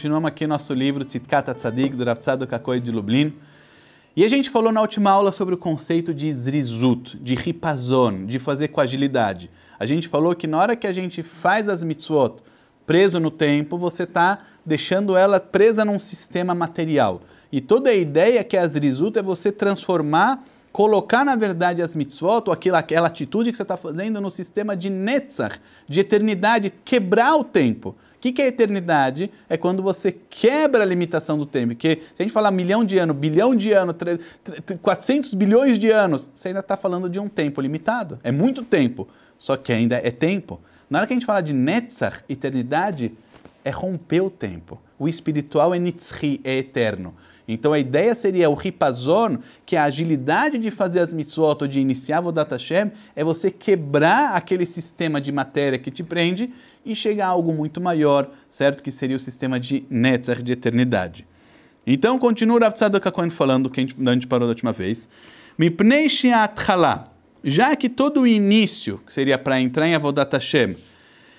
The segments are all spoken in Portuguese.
continuamos aqui nosso livro Tzidkat Tzadik, do Rav Kakoi de Lublin. E a gente falou na última aula sobre o conceito de zrizut, de ripazon, de fazer com agilidade. A gente falou que na hora que a gente faz as mitzvot preso no tempo, você está deixando ela presa num sistema material. E toda a ideia que é a zrizut é você transformar colocar na verdade as mitzvot, ou aquela, aquela atitude que você está fazendo no sistema de netzach, de eternidade, quebrar o tempo. O que, que é eternidade? É quando você quebra a limitação do tempo. Porque se a gente falar milhão de anos, bilhão de anos, 400 bilhões de anos, você ainda está falando de um tempo limitado. É muito tempo, só que ainda é tempo. Na hora que a gente fala de netzach, eternidade, é romper o tempo. O espiritual é nitzri, é eterno. Então a ideia seria o ripazon, que é a agilidade de fazer as mitzvot ou de iniciar o data Hashem, é você quebrar aquele sistema de matéria que te prende e chegar a algo muito maior, certo? Que seria o sistema de Netzach, de eternidade. Então continua o Rav Tzadok falando, que a gente, a gente parou da última vez. Mipnei já que todo o início, que seria para entrar em Avodat Hashem,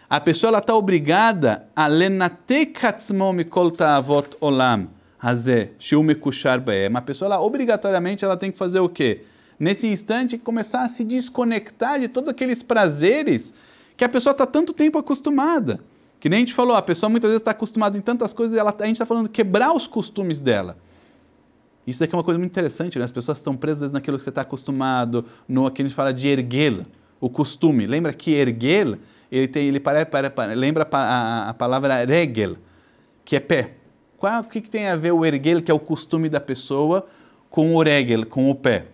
a pessoa está obrigada a lenatekatzmo mikol ta'avot olam, Hazé, Shiumekushar Baem. A pessoa, ela, obrigatoriamente, ela tem que fazer o quê? Nesse instante, começar a se desconectar de todos aqueles prazeres que a pessoa está tanto tempo acostumada. Que nem a gente falou, a pessoa muitas vezes está acostumada em tantas coisas, ela, a gente está falando quebrar os costumes dela. Isso aqui é uma coisa muito interessante, né? As pessoas estão presas naquilo que você está acostumado, no que a gente fala de erguel, o costume. Lembra que erguel, ele tem, ele pare, pare, pare, lembra a, a palavra regel, que é pé. Qual, o que, que tem a ver o erguel, que é o costume da pessoa, com o regel, com o pé?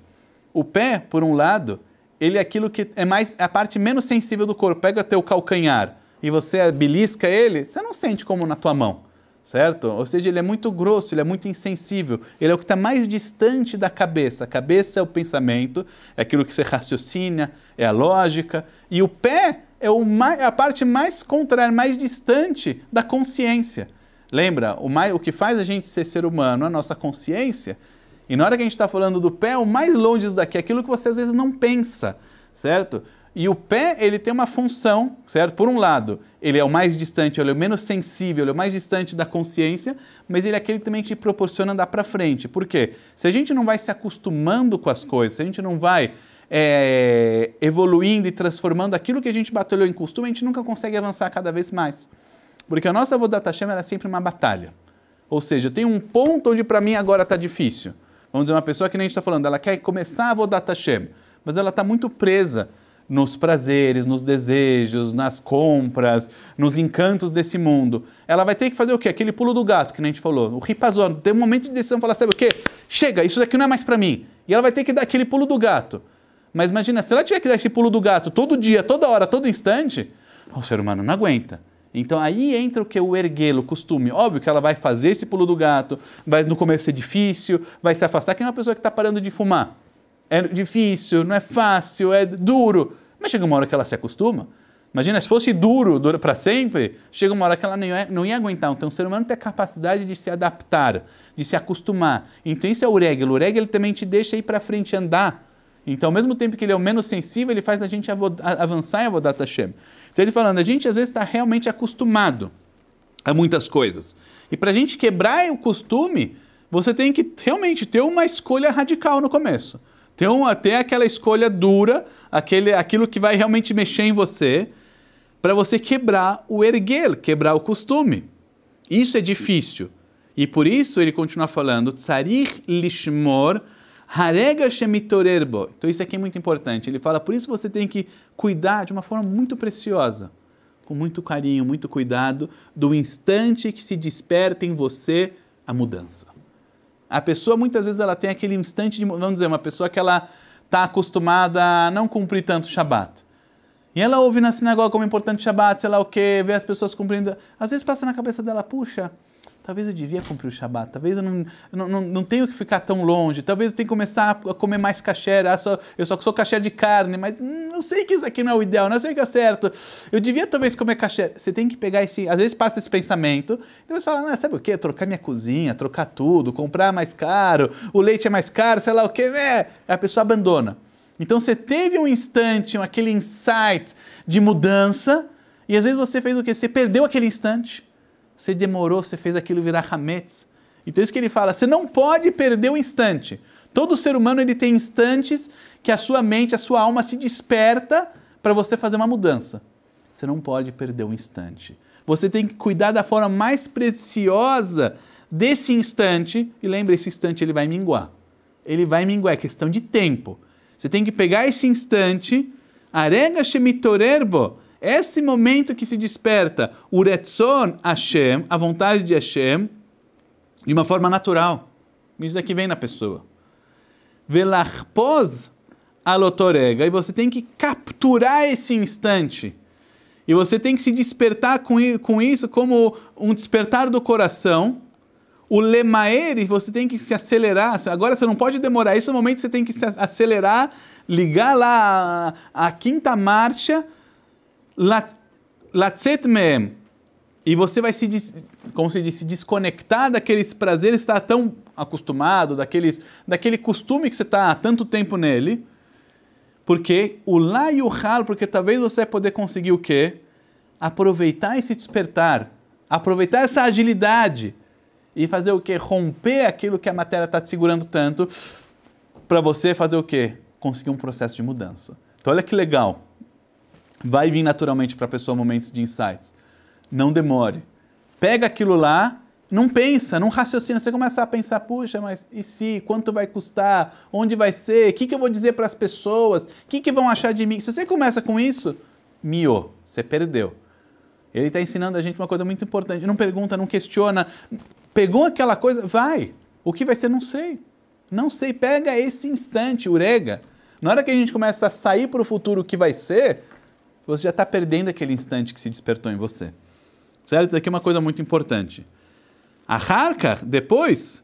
O pé, por um lado, ele é aquilo que é mais é a parte menos sensível do corpo. Pega teu calcanhar e você belisca ele, você não sente como na tua mão, certo? Ou seja, ele é muito grosso, ele é muito insensível. Ele é o que está mais distante da cabeça. A cabeça é o pensamento, é aquilo que você raciocina, é a lógica. E o pé é mais, é a parte mais contrária, mais distante da consciência. Lembra, o, mais, o que faz a gente ser ser humano, a nossa consciência. E na hora que a gente está falando do pé, o mais longe disso daqui é aquilo que você às vezes não pensa, certo? E o pé, ele tem uma função, certo? Por um lado, ele é o mais distante, ele é o menos sensível, ele é o mais distante da consciência, mas ele é aquele que também te proporciona andar para frente. Por quê? Se a gente não vai se acostumando com as coisas, se a gente não vai é, evoluindo e transformando aquilo que a gente batalhou em costume, a gente nunca consegue avançar cada vez mais. Porque a nossa Avodat Hashem era sempre uma batalha. Ou seja, tem um ponto onde para mim agora está difícil. Vamos dizer, uma pessoa que nem a gente está falando, ela quer começar a Avodat Hashem, mas ela está muito presa nos prazeres, nos desejos, nas compras, nos encantos desse mundo. Ela vai ter que fazer o quê? Aquele pulo do gato, que nem a gente falou. O ripazor, tem um momento de decisão, falar, sabe o quê? Chega, isso daqui não é mais para mim. E ela vai ter que dar aquele pulo do gato. Mas imagina, se ela tiver que dar esse pulo do gato todo dia, toda hora, todo instante, o ser humano não aguenta. Então aí entra o que? O erguelo, o costume. Óbvio que ela vai fazer esse pulo do gato, vai no começo ser difícil, vai se afastar. Quem é uma pessoa que está parando de fumar? É difícil, não é fácil, é duro. Mas chega uma hora que ela se acostuma. Imagina, se fosse duro, duro para sempre, chega uma hora que ela não ia, não ia aguentar. Então o ser humano tem a capacidade de se adaptar, de se acostumar. Então isso é o regel. O regel também te deixa ir para frente andar. Então, ao mesmo tempo que ele é o menos sensível, ele faz a gente avançar em Avodat Hashem. Então ele falando, a gente às vezes está realmente acostumado a muitas coisas. E para a gente quebrar o costume, você tem que realmente ter uma escolha radical no começo. Ter, uma, ter aquela escolha dura, aquele, aquilo que vai realmente mexer em você, para você quebrar o erguel, quebrar o costume. Isso é difícil. E por isso ele continua falando, tsarir lishmor Harega shemitorerbo. Então isso aqui é muito importante. Ele fala, por isso você tem que cuidar de uma forma muito preciosa, com muito carinho, muito cuidado, do instante que se desperta em você a mudança. A pessoa muitas vezes ela tem aquele instante de, vamos dizer, uma pessoa que ela está acostumada a não cumprir tanto o Shabat. E ela ouve na sinagoga como importante Shabat, sei lá o que, vê as pessoas cumprindo. Às vezes passa na cabeça dela, puxa, talvez eu devia cumprir o Shabat, talvez eu não, não, não, não tenho que ficar tão longe, talvez eu tenha que começar a comer mais kasher, ah, só, eu só sou kasher de carne, mas hum, eu sei que isso aqui não é o ideal, não sei que é certo, eu devia talvez comer kasher. Você tem que pegar esse, às vezes passa esse pensamento, depois fala, ah, sabe o que? Trocar minha cozinha, trocar tudo, comprar mais caro, o leite é mais caro, sei lá o que, né? A pessoa abandona. Então você teve um instante, aquele insight de mudança, e às vezes você fez o que? Você perdeu aquele instante Você demorou, você fez aquilo virar hametz. Então isso que ele fala, você não pode perder o instante. Todo ser humano ele tem instantes que a sua mente, a sua alma se desperta para você fazer uma mudança. Você não pode perder o instante. Você tem que cuidar da forma mais preciosa desse instante. E lembre, esse instante ele vai minguar. Ele vai minguar, é questão de tempo. Você tem que pegar esse instante, arega shemitorerbo, esse momento que se desperta, o Retzon Hashem, a vontade de Hashem, de uma forma natural. Isso daqui vem na pessoa. Velarpos alotorega. E você tem que capturar esse instante. E você tem que se despertar com isso como um despertar do coração. O lemaer, você tem que se acelerar. Agora você não pode demorar. Esse é momento você tem que se acelerar, ligar lá a, a quinta marcha Latzet meem. E você vai se, como se diz, se desconectar daqueles prazeres que está tão acostumado, daqueles, daquele costume que você está há tanto tempo nele. Porque o lá e o hal, porque talvez você vai poder conseguir o quê? Aproveitar esse despertar, aproveitar essa agilidade e fazer o quê? Romper aquilo que a matéria está te segurando tanto para você fazer o quê? Conseguir um processo de mudança. Então olha que legal. Vai vir naturalmente para a pessoa momentos de insights. Não demore. Pega aquilo lá, não pensa, não raciocina. Você começa a pensar, puxa, mas e se? Quanto vai custar? Onde vai ser? O que, que eu vou dizer para as pessoas? O que, que vão achar de mim? Se você começa com isso, mio, você perdeu. Ele está ensinando a gente uma coisa muito importante. Não pergunta, não questiona. Pegou aquela coisa, vai. O que vai ser, não sei. Não sei. Pega esse instante, urega. Na hora que a gente começa a sair para o futuro o que vai ser, você já está perdendo aquele instante que se despertou em você. Certo? Isso aqui é uma coisa muito importante. A harkar, depois,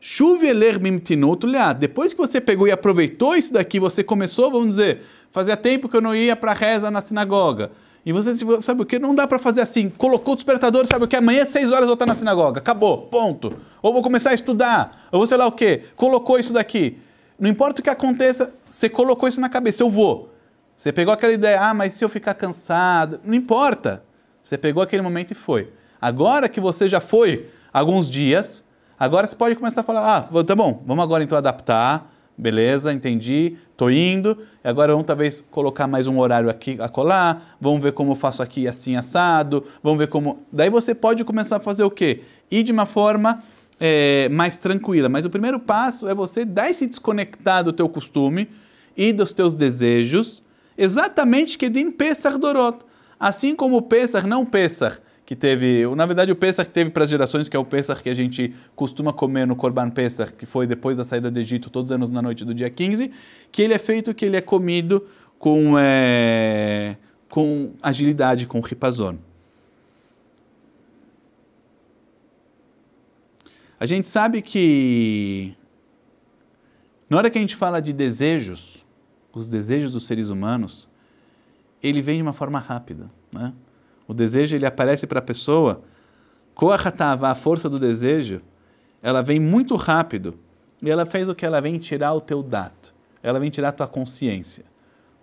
chuveler mimtinut depois que você pegou e aproveitou isso daqui, você começou, vamos dizer, fazia tempo que eu não ia para reza na sinagoga. E você sabe o que? Não dá para fazer assim. Colocou o despertador, sabe o que? Amanhã às 6 horas eu vou estar na sinagoga. Acabou, ponto. Ou vou começar a estudar, ou vou sei lá o que. Colocou isso daqui. Não importa o que aconteça, você colocou isso na cabeça, eu vou. Você pegou aquela ideia, ah, mas se eu ficar cansado, não importa. Você pegou aquele momento e foi. Agora que você já foi alguns dias, agora você pode começar a falar, ah, tá bom, vamos agora então adaptar, beleza, entendi, tô indo, agora vamos talvez colocar mais um horário aqui a colar, vamos ver como eu faço aqui assim assado, vamos ver como... Daí você pode começar a fazer o quê? Ir de uma forma é, mais tranquila, mas o primeiro passo é você dar esse desconectar do teu costume e dos teus desejos, Exatamente que din Pesach Dorot. Assim como o Pesach, não Pesach, que teve, na verdade o Pesach que teve para as gerações, que é o Pesach que a gente costuma comer no Korban Pesach, que foi depois da saída do Egito, todos os anos na noite do dia 15, que ele é feito, que ele é comido com, é, com agilidade, com ripazon. A gente sabe que na hora que a gente fala de desejos, os desejos dos seres humanos, ele vem de uma forma rápida. Né? O desejo ele aparece para a pessoa, Koachatava, a força do desejo, ela vem muito rápido e ela fez o que? Ela vem tirar o teu dato, ela vem tirar a tua consciência.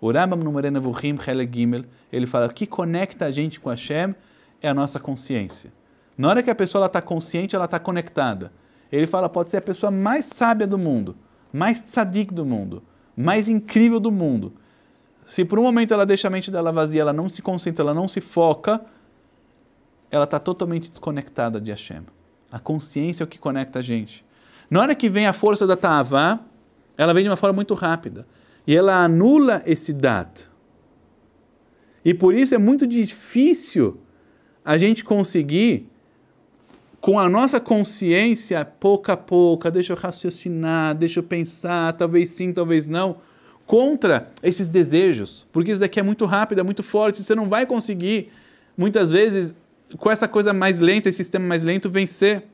O Rambam no Morenavuhim, Gimel, ele fala que conecta a gente com Hashem é a nossa consciência. Na hora que a pessoa está consciente, ela está conectada. Ele fala, pode ser a pessoa mais sábia do mundo, mais tzadik do mundo, mais incrível do mundo. Se por um momento ela deixa a mente dela vazia, ela não se concentra, ela não se foca, ela está totalmente desconectada de Hashem. A consciência é o que conecta a gente. Na hora que vem a força da Ta'avá, ela vem de uma forma muito rápida. E ela anula esse dat. E por isso é muito difícil a gente conseguir com a nossa consciência, pouco a pouco, deixa eu raciocinar, deixa eu pensar, talvez sim, talvez não, contra esses desejos, porque isso daqui é muito rápido, é muito forte, você não vai conseguir, muitas vezes, com essa coisa mais lenta, esse sistema mais lento, vencer.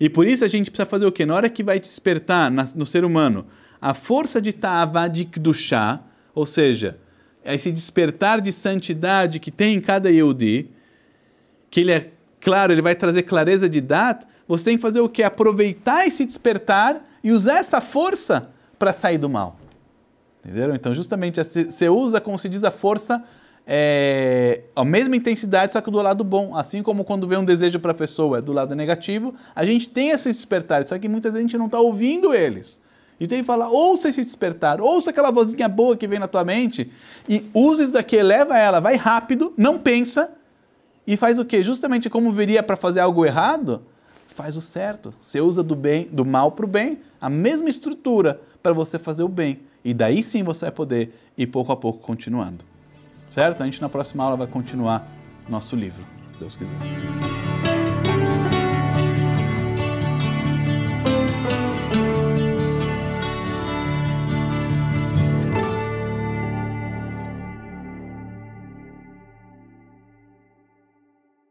E por isso a gente precisa fazer o quê? Na hora que vai despertar no ser humano a força de Ta'ava de Kdushá, ou seja, esse despertar de santidade que tem em cada Yehudi, que ele é claro, ele vai trazer clareza de data, você tem que fazer o que? Aproveitar esse despertar e usar essa força para sair do mal. Entenderam? Então, justamente, você usa, como se diz, a força é, a mesma intensidade, só que do lado bom. Assim como quando vem um desejo para a pessoa é do lado negativo, a gente tem esse despertar, só que muitas vezes a gente não está ouvindo eles. Então ele fala, ouça esse despertar, ouça aquela vozinha boa que vem na tua mente e use isso daqui, eleva ela, vai rápido, não pensa e faz o quê? Justamente como viria para fazer algo errado, faz o certo. Você usa do bem, do mal para o bem, a mesma estrutura para você fazer o bem. E daí sim você vai poder ir pouco a pouco continuando. Certo? A gente na próxima aula vai continuar nosso livro, se Deus quiser.